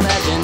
Imagine.